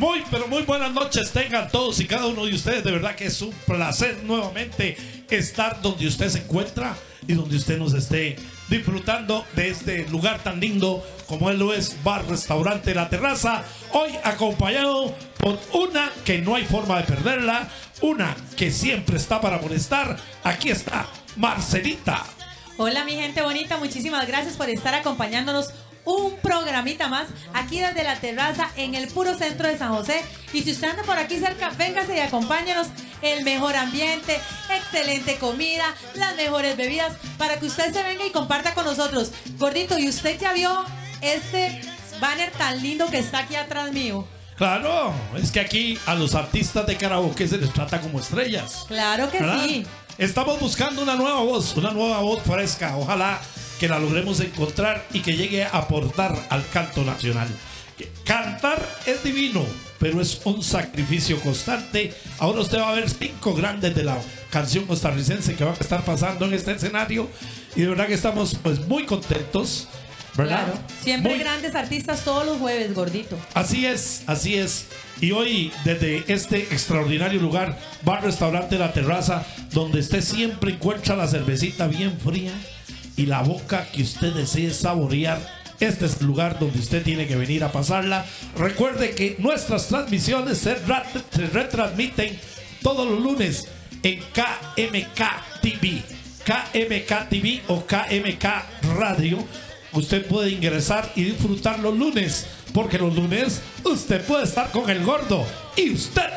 Muy, pero muy buenas noches tengan todos y cada uno de ustedes. De verdad que es un placer nuevamente estar donde usted se encuentra y donde usted nos esté disfrutando de este lugar tan lindo como él lo es Bar Restaurante La Terraza. Hoy acompañado por una que no hay forma de perderla, una que siempre está para molestar. Aquí está Marcelita. Hola mi gente bonita, muchísimas gracias por estar acompañándonos un programita más aquí desde la terraza en el puro centro de San José. Y si usted anda por aquí cerca, véngase y acompáñenos. El mejor ambiente, excelente comida, las mejores bebidas para que usted se venga y comparta con nosotros. Gordito, ¿y usted ya vio este banner tan lindo que está aquí atrás mío? Claro, es que aquí a los artistas de karaoke se les trata como estrellas. Claro que ¿verdad? sí. Estamos buscando una nueva voz, una nueva voz fresca. Ojalá que la logremos encontrar y que llegue a aportar al canto nacional. Cantar es divino, pero es un sacrificio constante. Ahora usted va a ver cinco grandes de la canción costarricense que van a estar pasando en este escenario. Y de verdad que estamos pues muy contentos. ¿Verdad? Claro. Siempre Muy- grandes artistas todos los jueves, gordito. Así es, así es. Y hoy, desde este extraordinario lugar, Bar Restaurante La Terraza, donde usted siempre encuentra la cervecita bien fría y la boca que usted desee saborear. Este es el lugar donde usted tiene que venir a pasarla. Recuerde que nuestras transmisiones se, ra- se retransmiten todos los lunes en KMK TV. KMK TV o KMK Radio. Usted puede ingresar y disfrutar los lunes, porque los lunes usted puede estar con el gordo y usted,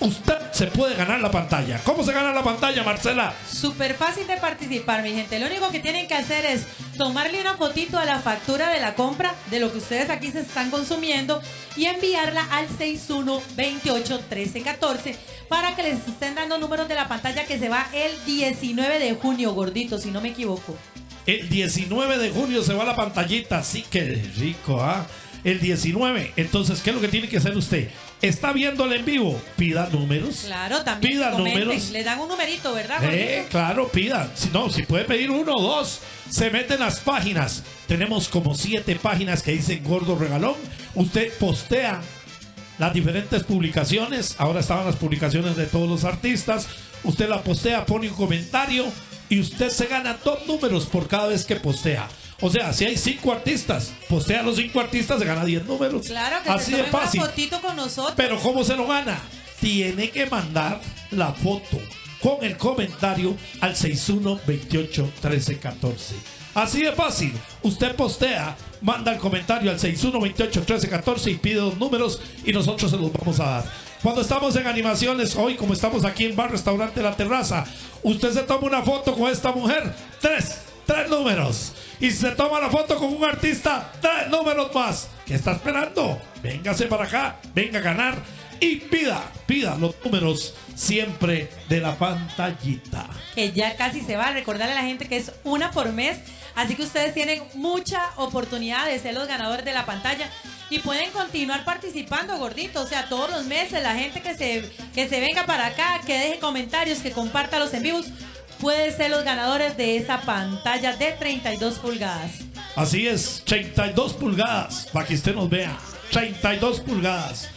usted se puede ganar la pantalla. ¿Cómo se gana la pantalla, Marcela? Súper fácil de participar, mi gente. Lo único que tienen que hacer es tomarle una fotito a la factura de la compra de lo que ustedes aquí se están consumiendo y enviarla al 61281314 para que les estén dando números de la pantalla que se va el 19 de junio, gordito, si no me equivoco. El 19 de junio se va la pantallita, así que rico, ¿ah? El 19. Entonces, ¿qué es lo que tiene que hacer usted? ¿Está viéndole en vivo? Pida números. Claro, también Pida comenten. números. Le dan un numerito, ¿verdad, Eh, claro, pida. Si no, si puede pedir uno o dos, se meten las páginas. Tenemos como siete páginas que dicen Gordo Regalón. Usted postea las diferentes publicaciones. Ahora estaban las publicaciones de todos los artistas. Usted la postea, pone un comentario y usted se gana dos números por cada vez que postea. O sea, si hay cinco artistas, postea a los cinco artistas, se gana 10 números. Claro, que Así se de fácil. una fotito con nosotros. Pero ¿cómo se lo gana? Tiene que mandar la foto con el comentario al 61281314. Así de fácil. Usted postea, manda el comentario al 61281314 y pide los números y nosotros se los vamos a dar. Cuando estamos en animaciones, hoy como estamos aquí en Bar Restaurante La Terraza, usted se toma una foto con esta mujer, tres, tres números. Y se toma la foto con un artista, tres números más. ¿Qué está esperando? Véngase para acá, venga a ganar y pida, pida los números siempre de la pantallita. que ya casi se va recordarle a la gente que es una por mes. Así que ustedes tienen mucha oportunidad de ser los ganadores de la pantalla y pueden continuar participando, gordito. O sea, todos los meses, la gente que se, que se venga para acá, que deje comentarios, que comparta los en vivos, puede ser los ganadores de esa pantalla de 32 pulgadas. Así es, 32 pulgadas, para que usted nos vea. 32 pulgadas.